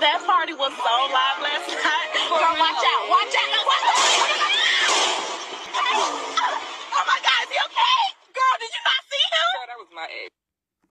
that party was so live last night. Girl, watch out. Watch out. Watch out. Oh, oh my God, is he okay? Girl, did you not see him? Girl, that was my ex.